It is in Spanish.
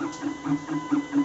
Gracias.